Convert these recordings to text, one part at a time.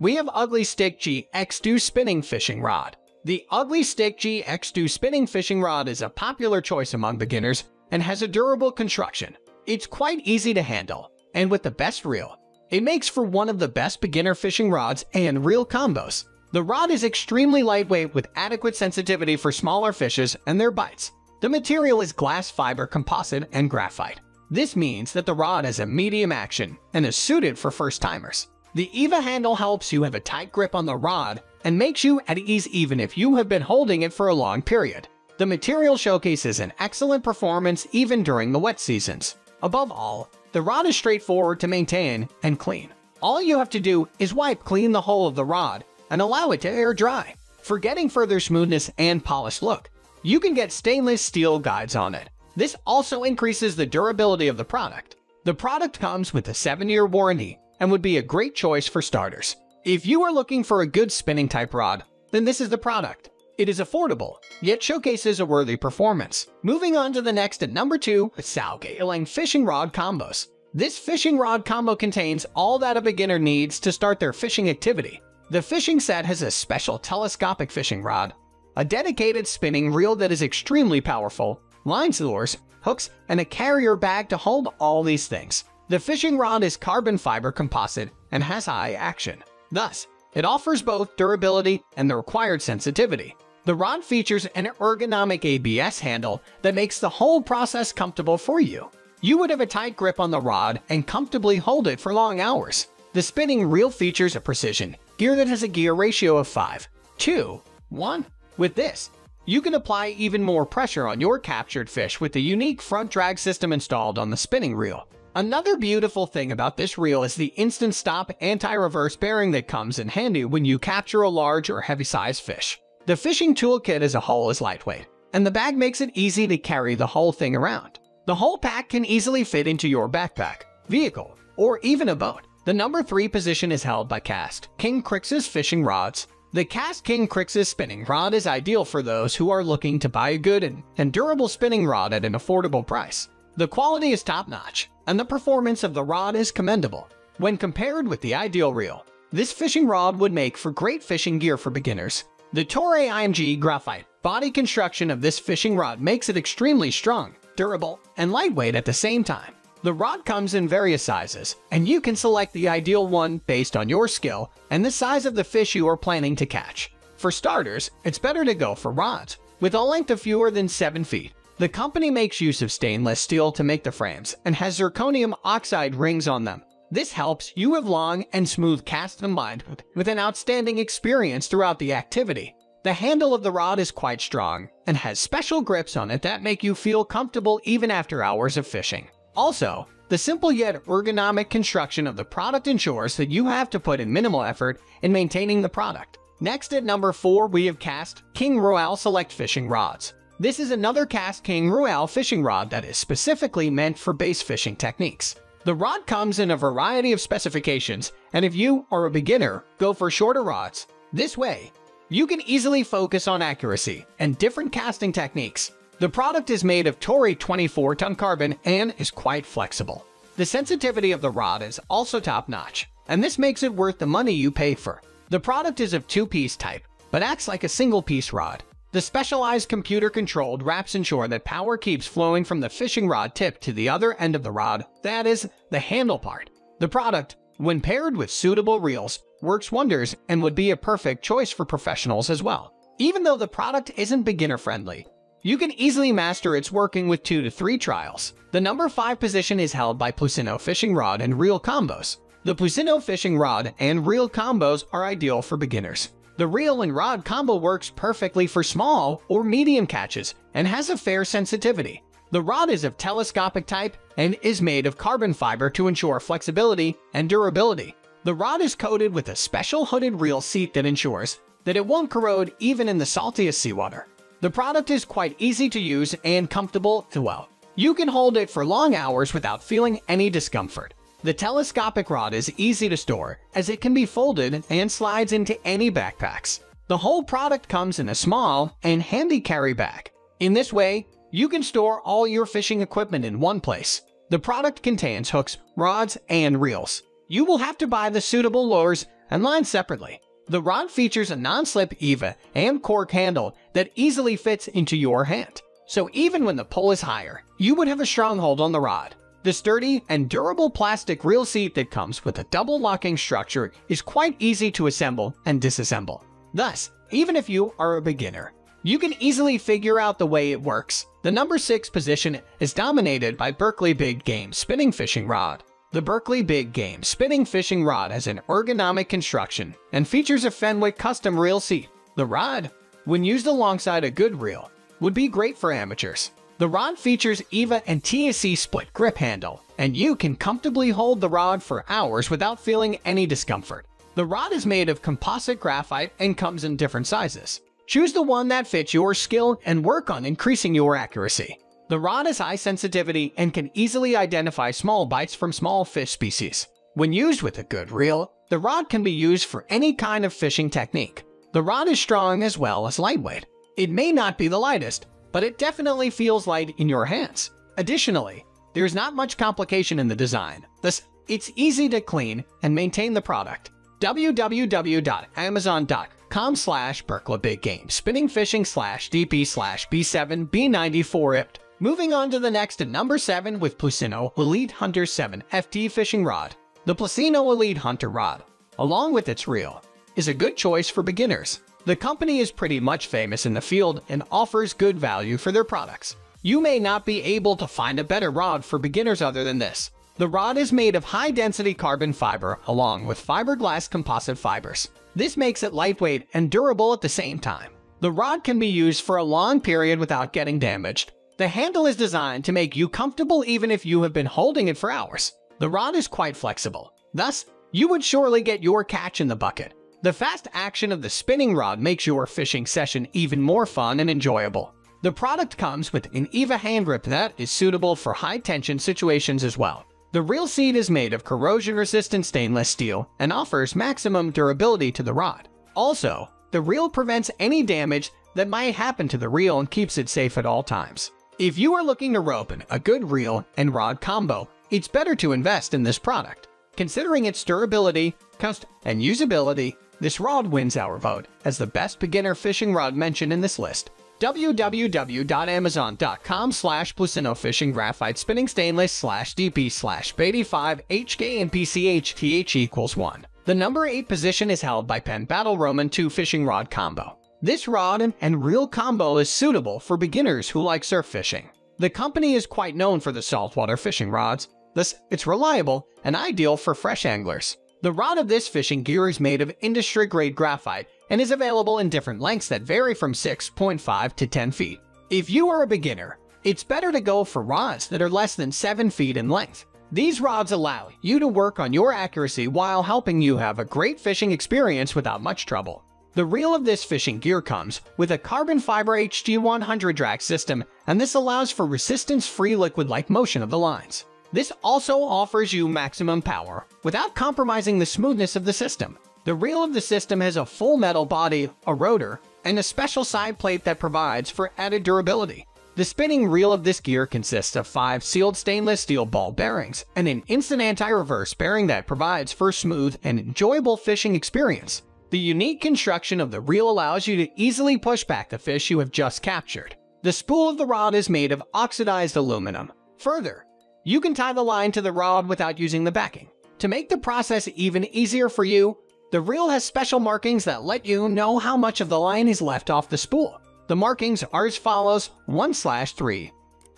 we have Ugly Stik G X2 Spinning Fishing Rod. The Ugly Stik G X2 Spinning Fishing Rod is a popular choice among beginners and has a durable construction. It's quite easy to handle, and with the best reel, it makes for one of the best beginner fishing rods and reel combos. The rod is extremely lightweight with adequate sensitivity for smaller fishes and their bites. The material is glass fiber composite and graphite. This means that the rod has a medium action and is suited for first-timers. The EVA handle helps you have a tight grip on the rod and makes you at ease even if you have been holding it for a long period. The material showcases an excellent performance even during the wet seasons. Above all, the rod is straightforward to maintain and clean. All you have to do is wipe clean the whole of the rod and allow it to air dry. For getting further smoothness and polished look, you can get stainless steel guides on it. This also increases the durability of the product. The product comes with a 7-year warranty and would be a great choice for starters. If you are looking for a good spinning type rod, then this is the product. It is affordable, yet showcases a worthy performance. Moving on to the next at number 2, Sougayilang Fishing Rod Combos. This fishing rod combo contains all that a beginner needs to start their fishing activity. The fishing set has a special telescopic fishing rod, a dedicated spinning reel that is extremely powerful, line lures, hooks, and a carrier bag to hold all these things. The fishing rod is carbon fiber composite and has high action. Thus, it offers both durability and the required sensitivity. The rod features an ergonomic ABS handle that makes the whole process comfortable for you. You would have a tight grip on the rod and comfortably hold it for long hours. The spinning reel features a precision gear that has a gear ratio of 5, 2, 1. With this, you can apply even more pressure on your captured fish with the unique front drag system installed on the spinning reel. Another beautiful thing about this reel is the instant stop anti-reverse bearing that comes in handy when you capture a large or heavy-sized fish. The fishing toolkit as a whole is lightweight, and the bag makes it easy to carry the whole thing around. The whole pack can easily fit into your backpack, vehicle, or even a boat. The number 3 position is held by Cast King Crixus Fishing Rods. The KastKing Crixus spinning rod is ideal for those who are looking to buy a good and, and durable spinning rod at an affordable price. The quality is top-notch, and the performance of the rod is commendable. When compared with the ideal reel, this fishing rod would make for great fishing gear for beginners. The Toray IMG graphite body construction of this fishing rod makes it extremely strong, durable, and lightweight at the same time. The rod comes in various sizes, and you can select the ideal one based on your skill and the size of the fish you are planning to catch. For starters, it's better to go for rods with a length of fewer than 7 feet. The company makes use of stainless steel to make the frames and has zirconium oxide rings on them, this helps you have long and smooth cast combined with an outstanding experience throughout the activity. The handle of the rod is quite strong and has special grips on it that make you feel comfortable even after hours of fishing. Also, the simple yet ergonomic construction of the product ensures that you have to put in minimal effort in maintaining the product. Next at number 4 we have Cast King Royale Select Fishing Rods. This is another KastKing Royale fishing rod that is specifically meant for bass fishing techniques. The rod comes in a variety of specifications, and if you are a beginner, go for shorter rods. This way, you can easily focus on accuracy and different casting techniques. The product is made of Toray 24-ton carbon and is quite flexible. The sensitivity of the rod is also top-notch, and this makes it worth the money you pay for. The product is of two-piece type, but acts like a single-piece rod. The specialized computer-controlled wraps ensure that power keeps flowing from the fishing rod tip to the other end of the rod, that is, the handle part. The product, when paired with suitable reels, works wonders and would be a perfect choice for professionals as well. Even though the product isn't beginner-friendly, you can easily master its working with 2 to 3 trials. The number 5 position is held by PLUSINNO Fishing Rod and Reel Combos. The PLUSINNO Fishing Rod and Reel Combos are ideal for beginners. The reel and rod combo works perfectly for small or medium catches and has a fair sensitivity. The rod is of telescopic type and is made of carbon fiber to ensure flexibility and durability. The rod is coated with a special hooded reel seat that ensures that it won't corrode even in the saltiest seawater. The product is quite easy to use and comfortable well. You can hold it for long hours without feeling any discomfort. The telescopic rod is easy to store, as it can be folded and slides into any backpacks. The whole product comes in a small and handy carry bag. In this way, you can store all your fishing equipment in one place. The product contains hooks, rods, and reels. You will have to buy the suitable lures and lines separately. The rod features a non-slip EVA and cork handle that easily fits into your hand. So even when the pull is higher, you would have a strong hold on the rod. The sturdy and durable plastic reel seat that comes with a double locking structure is quite easy to assemble and disassemble. Thus, even if you are a beginner, you can easily figure out the way it works. The number 6 position is dominated by Berkley Big Game Spinning Fishing Rod. The Berkley Big Game Spinning Fishing Rod has an ergonomic construction and features a Fenwick custom reel seat. The rod, when used alongside a good reel, would be great for amateurs. The rod features EVA and TSC split grip handle, and you can comfortably hold the rod for hours without feeling any discomfort. The rod is made of composite graphite and comes in different sizes. Choose the one that fits your skill and work on increasing your accuracy. The rod has high sensitivity and can easily identify small bites from small fish species. When used with a good reel, the rod can be used for any kind of fishing technique. The rod is strong as well as lightweight. It may not be the lightest, but it definitely feels light in your hands. Additionally, there's not much complication in the design, thus it's easy to clean and maintain the product. www.amazon.com slash Big Game Spinning Fishing slash DP slash B7 B94 IPT. Moving on to the next at number 7 with PLUSINNO Elite Hunter 7 FT Fishing Rod. The PLUSINNO Elite Hunter Rod, along with its reel, is a good choice for beginners. The company is pretty much famous in the field and offers good value for their products. You may not be able to find a better rod for beginners other than this. The rod is made of high-density carbon fiber along with fiberglass composite fibers. This makes it lightweight and durable at the same time. The rod can be used for a long period without getting damaged. The handle is designed to make you comfortable even if you have been holding it for hours. The rod is quite flexible. Thus, you would surely get your catch in the bucket. The fast action of the spinning rod makes your fishing session even more fun and enjoyable. The product comes with an EVA hand grip that is suitable for high-tension situations as well. The reel seat is made of corrosion-resistant stainless steel and offers maximum durability to the rod. Also, the reel prevents any damage that might happen to the reel and keeps it safe at all times. If you are looking to rope in a good reel and rod combo, it's better to invest in this product. Considering its durability, cost, and usability, this rod wins our vote as the best beginner fishing rod mentioned in this list. www.amazon.com slash PLUSINNO Fishing Graphite Spinning Stainless slash DP slash 85 HK and PCHTH equals 1. The number 8 position is held by Penn Battle Roman 2 Fishing Rod Combo. This rod and, and reel combo is suitable for beginners who like surf fishing. The company is quite known for the saltwater fishing rods, thus it's reliable and ideal for fresh anglers. The rod of this fishing gear is made of industry-grade graphite and is available in different lengths that vary from 6.5 to 10 feet. If you are a beginner, it's better to go for rods that are less than 7 feet in length. These rods allow you to work on your accuracy while helping you have a great fishing experience without much trouble. The reel of this fishing gear comes with a carbon fiber HG100 drag system, and this allows for resistance-free liquid-like motion of the lines. This also offers you maximum power without compromising the smoothness of the system. The reel of the system has a full metal body, a rotor, and a special side plate that provides for added durability. The spinning reel of this gear consists of five sealed stainless steel ball bearings and an instant anti-reverse bearing that provides for smooth and enjoyable fishing experience. The unique construction of the reel allows you to easily push back the fish you have just captured. The spool of the rod is made of oxidized aluminum. Further, you can tie the line to the rod without using the backing. To make the process even easier for you, the reel has special markings that let you know how much of the line is left off the spool. The markings are as follows 1 slash 3,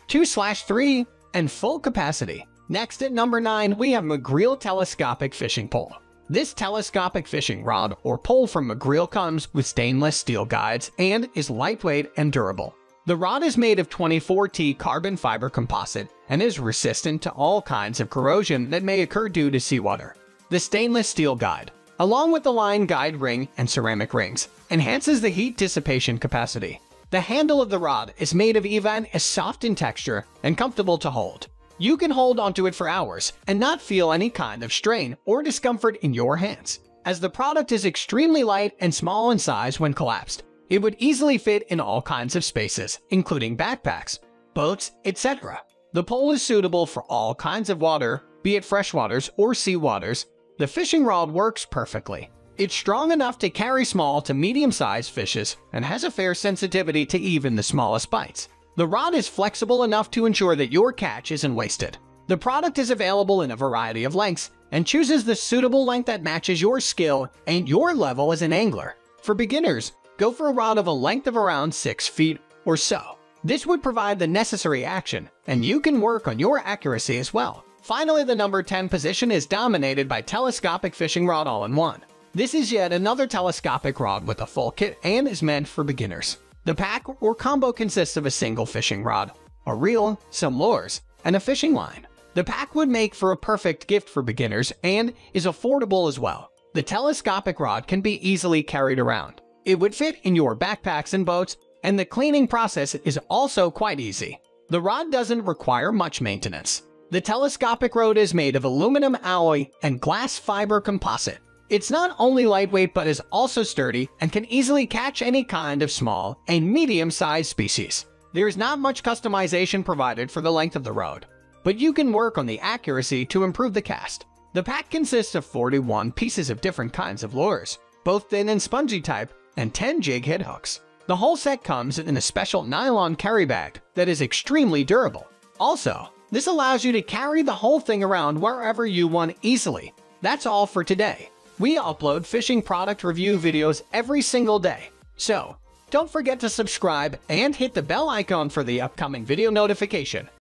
2 slash 3, and full capacity. Next at number 9, we have Magreel Telescopic Fishing Pole. This telescopic fishing rod or pole from Magreel comes with stainless steel guides and is lightweight and durable. The rod is made of 24T carbon fiber composite and is resistant to all kinds of corrosion that may occur due to seawater. The stainless steel guide along with the line guide ring and ceramic rings, enhances the heat dissipation capacity. The handle of the rod is made of Evan is soft in texture and comfortable to hold. You can hold onto it for hours and not feel any kind of strain or discomfort in your hands. As the product is extremely light and small in size when collapsed, it would easily fit in all kinds of spaces, including backpacks, boats, etc. The pole is suitable for all kinds of water, be it freshwaters or seawaters. The fishing rod works perfectly. It's strong enough to carry small to medium-sized fishes and has a fair sensitivity to even the smallest bites. The rod is flexible enough to ensure that your catch isn't wasted. The product is available in a variety of lengths and chooses the suitable length that matches your skill and your level as an angler. For beginners, go for a rod of a length of around 6 feet or so. This would provide the necessary action, and you can work on your accuracy as well. Finally, the number 10 position is dominated by telescopic fishing rod all-in-one. This is yet another telescopic rod with a full kit and is meant for beginners. The pack or combo consists of a single fishing rod, a reel, some lures, and a fishing line. The pack would make for a perfect gift for beginners and is affordable as well. The telescopic rod can be easily carried around. It would fit in your backpacks and boats, and the cleaning process is also quite easy. The rod doesn't require much maintenance. The telescopic rod is made of aluminum alloy and glass fiber composite. It's not only lightweight but is also sturdy and can easily catch any kind of small and medium-sized species. There is not much customization provided for the length of the rod, but you can work on the accuracy to improve the cast. The pack consists of 41 pieces of different kinds of lures, both thin and spongy type, and 10 jig head hooks. The whole set comes in a special nylon carry bag that is extremely durable. Also, this allows you to carry the whole thing around wherever you want easily. That's all for today. We upload fishing product review videos every single day, so don't forget to subscribe and hit the bell icon for the upcoming video notification.